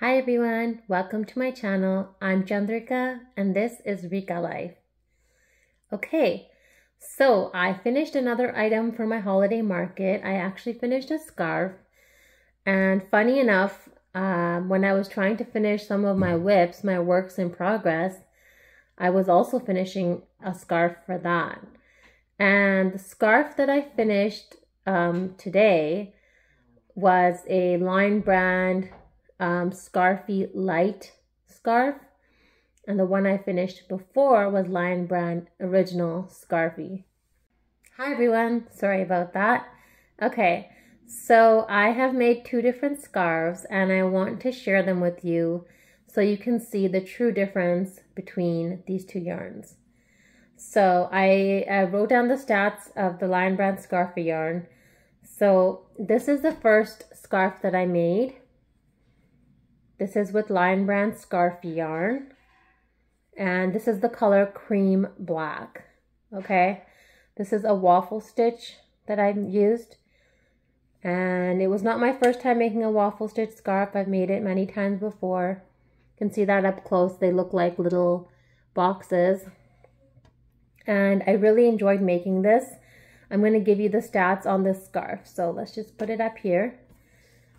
Hi everyone, welcome to my channel. I'm Chandrika and this is Rika Life. Okay, so I finished another item for my holiday market. I actually finished a scarf and funny enough, um, when I was trying to finish some of my WIPs, my works in progress, I was also finishing a scarf for that. And the scarf that I finished um, today was a Lion Brand um, Scarfie Lite scarf. And the one I finished before was Lion Brand Original Scarfie. Hi everyone, sorry about that. Okay, so I have made two different scarves and I want to share them with you so you can see the true difference between these two yarns. So I, I wrote down the stats of the Lion Brand Scarfie yarn. So this is the first scarf that I made. This is with Lion Brand Scarf yarn. And this is the color cream black. Okay. This is a waffle stitch that I used. And it was not my first time making a waffle stitch scarf. I've made it many times before. You can see that up close. They look like little boxes. And I really enjoyed making this. I'm going to give you the stats on this scarf. So let's just put it up here.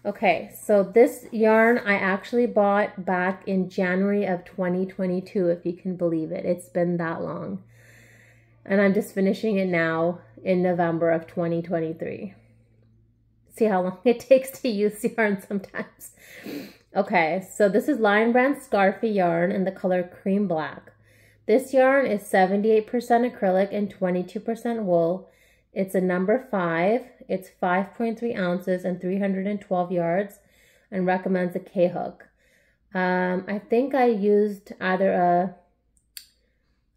Okay, so this yarn I actually bought back in January of 2022, if you can believe it. It's been that long. And I'm just finishing it now in November of 2023. See how long it takes to use yarn sometimes. Okay, so this is Lion Brand Scarfie yarn in the color cream black. This yarn is 78% acrylic and 22% wool. It's a number five. It's 5.3 ounces and 312 yards and recommends a K hook. Um, I think I used either a,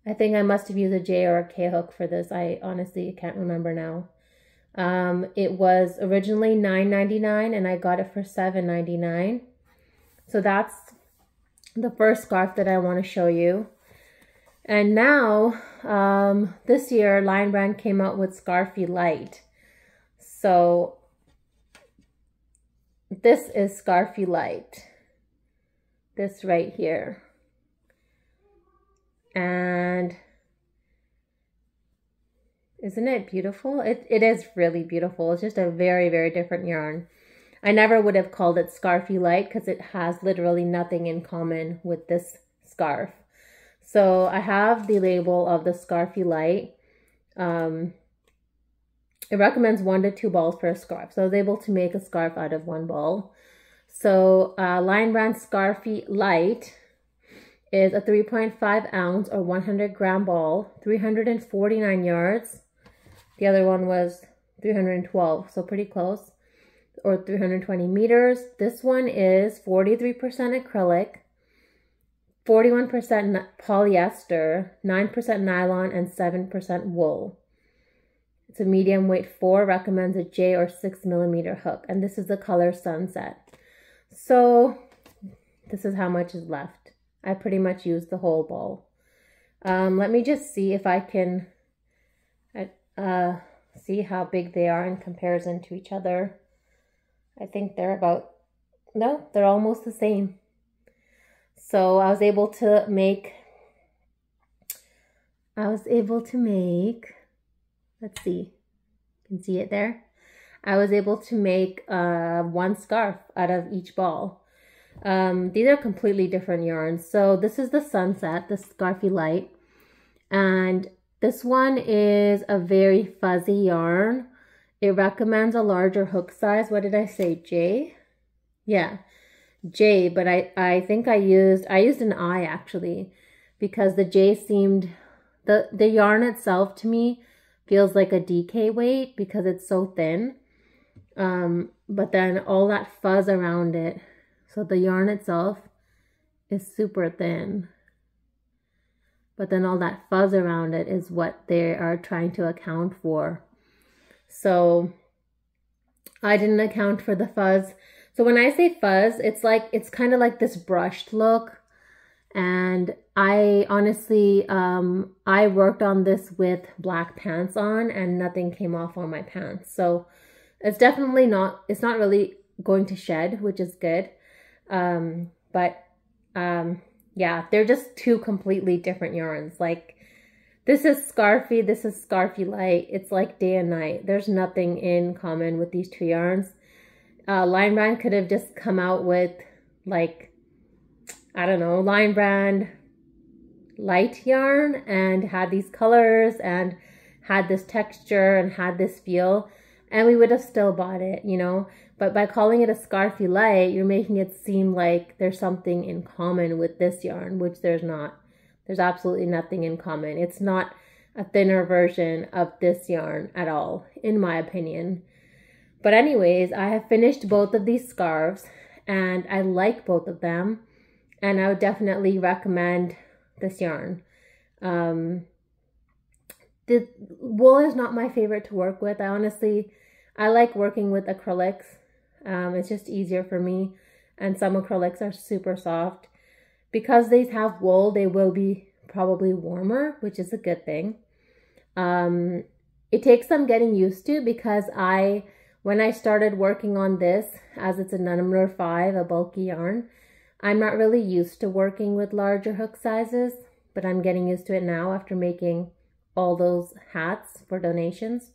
I think I must have used a J or a K hook for this. I honestly can't remember now. Um, it was originally $9.99 and I got it for $7.99. So that's the first scarf that I want to show you. And now, um, this year, Lion Brand came out with Scarfie Lite. So, this is Scarfie Lite. This right here. And isn't it beautiful? It, it is really beautiful. It's just a very, very different yarn. I never would have called it Scarfie Lite because it has literally nothing in common with this scarf. So I have the label of the Scarfie Lite. Um, it recommends one to two balls per scarf. So I was able to make a scarf out of one ball. So uh, Lion Brand Scarfie Lite is a 3.5 ounce or 100 gram ball, 349 yards. The other one was 312, so pretty close, or 320 meters. This one is 43% acrylic, 41% polyester, 9% nylon, and 7% wool. It's a medium weight 4, recommends a J or 6 millimeter hook, and this is the color Sunset. So this is how much is left. I pretty much used the whole ball. Um, let me just see if I can uh, see how big they are in comparison to each other. I think they're about, no, they're almost the same. So I was able to make, I was able to make, let's see, you can see it there. I was able to make uh, one scarf out of each ball. Um, these are completely different yarns. So this is the Sunset, the Scarfie Lite. And this one is a very fuzzy yarn. It recommends a larger hook size. What did I say, J? Yeah. J, but I, I think I used, I used an I actually because the J seemed, the, the yarn itself to me feels like a DK weight because it's so thin. Um, but then all that fuzz around it, so the yarn itself is super thin. But then all that fuzz around it is what they are trying to account for. So I didn't account for the fuzz so when I say fuzz, it's like, it's kind of like this brushed look. And I honestly, um, I worked on this with black pants on and nothing came off on my pants. So it's definitely not, it's not really going to shed, which is good. Um, but um, yeah, they're just two completely different yarns. Like this is Scarfie, this is Scarfie Lite. It's like day and night. There's nothing in common with these two yarns. Uh, Lion Brand could have just come out with like, I don't know, Lion Brand light yarn and had these colors and had this texture and had this feel and we would have still bought it, you know. But by calling it a Scarfie Lite, you're making it seem like there's something in common with this yarn, which there's not. There's absolutely nothing in common. It's not a thinner version of this yarn at all, in my opinion. But anyways, I have finished both of these scarves and I like both of them. And I would definitely recommend this yarn. Um, the wool is not my favorite to work with. I honestly, I like working with acrylics. Um, it's just easier for me. And some acrylics are super soft. Because these have wool, they will be probably warmer, which is a good thing. Um, it takes some getting used to because I, when I started working on this, as it's a number 5, a bulky yarn, I'm not really used to working with larger hook sizes, but I'm getting used to it now after making all those hats for donations,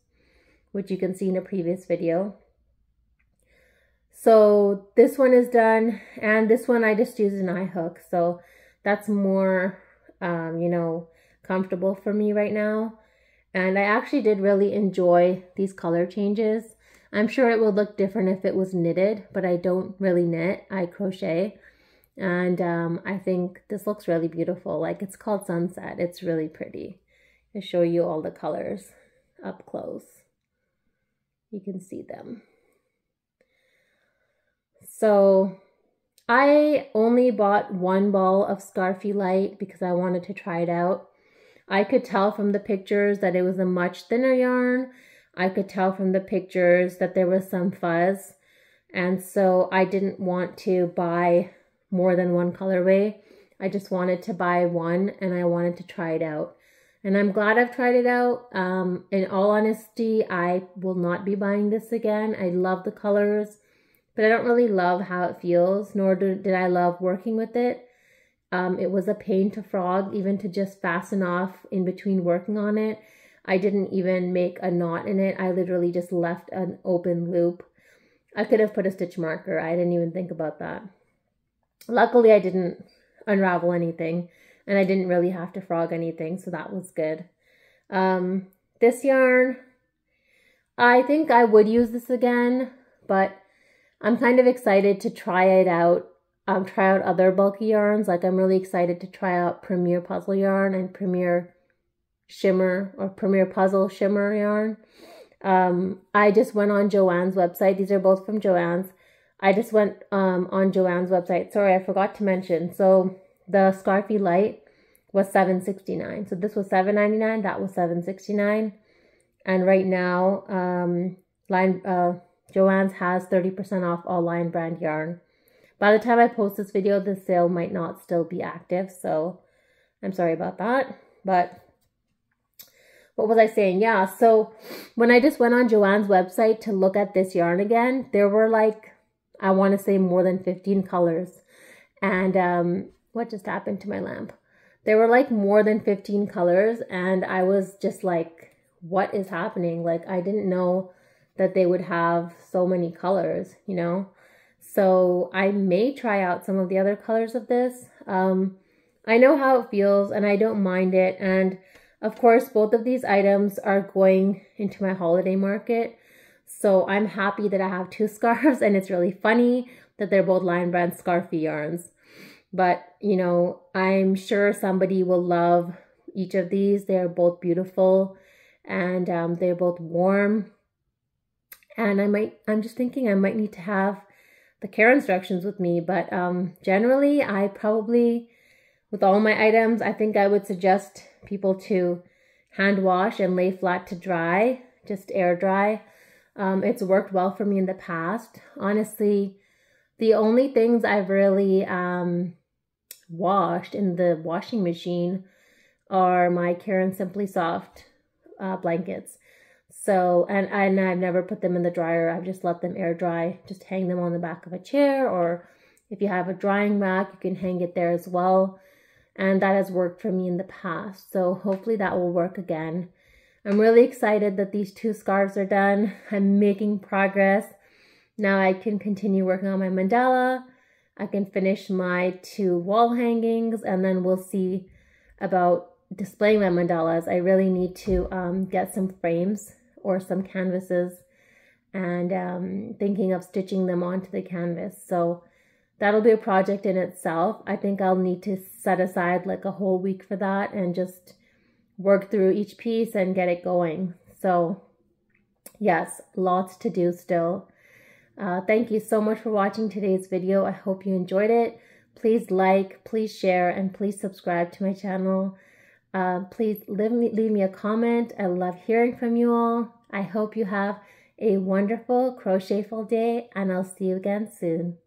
which you can see in a previous video. So this one is done, and this one I just used an I hook, so that's more, um, you know, comfortable for me right now. And I actually did really enjoy these color changes. I'm sure it would look different if it was knitted, but I don't really knit, I crochet. And um, I think this looks really beautiful. Like it's called Sunset. It's really pretty. I show you all the colors up close. You can see them. So I only bought one ball of Scarfie Lite because I wanted to try it out. I could tell from the pictures that it was a much thinner yarn. I could tell from the pictures that there was some fuzz. And so I didn't want to buy more than one colorway. I just wanted to buy one and I wanted to try it out. And I'm glad I've tried it out. Um, in all honesty, I will not be buying this again. I love the colors, but I don't really love how it feels, nor did, did I love working with it. Um, it was a pain to frog, even to just fasten off in between working on it. I didn't even make a knot in it. I literally just left an open loop. I could have put a stitch marker. I didn't even think about that. Luckily, I didn't unravel anything and I didn't really have to frog anything, so that was good. Um, this yarn, I think I would use this again, but I'm kind of excited to try it out, um, try out other bulky yarns. Like I'm really excited to try out Premier Puzzle yarn and Premier Shimmer or Premier Puzzle Shimmer yarn. Um, I just went on Joann's website. These are both from Joann's. I just went um, on Joann's website. Sorry, I forgot to mention. So the Scarfie Lite was seven sixty nine. So this was seven ninety nine. That was seven sixty nine. And right now, um, Lion uh, Joann's has thirty percent off all Lion Brand yarn. By the time I post this video, the sale might not still be active. So I'm sorry about that. But what was I saying? Yeah, so when I just went on Joann's website to look at this yarn again, there were like I want to say more than 15 colors. And um, what just happened to my lamp? There were like more than 15 colors, and I was just like, what is happening? Like, I didn't know that they would have so many colors, you know? So I may try out some of the other colors of this. Um, I know how it feels and I don't mind it. And of course, both of these items are going into my holiday market. So I'm happy that I have two scarves and it's really funny that they're both Lion Brand Scarfie yarns. But, you know, I'm sure somebody will love each of these. They're both beautiful and um, they're both warm. And I might, I'm just thinking I might need to have the care instructions with me. But um, generally, I probably, with all my items, I think I would suggest people to hand wash and lay flat to dry, just air dry. Um, it's worked well for me in the past. Honestly, the only things I've really um, washed in the washing machine are my Caron Simply Soft uh, blankets. So, and, and I've never put them in the dryer. I've just let them air dry, just hang them on the back of a chair or If you have a drying rack, you can hang it there as well. And that has worked for me in the past. So hopefully that will work again. I'm really excited that these two scarves are done. I'm making progress. Now I can continue working on my mandala. I can finish my two wall hangings and then we'll see about displaying my mandalas. I really need to um, get some frames or some canvases and um, thinking of stitching them onto the canvas. So that'll be a project in itself. I think I'll need to set aside like a whole week for that and just work through each piece and get it going. So yes, lots to do still. Uh, thank you so much for watching today's video. I hope you enjoyed it. Please like, please share, and please subscribe to my channel. Uh, please leave me, leave me a comment. I love hearing from you all. I hope you have a wonderful crochetful day, and I'll see you again soon.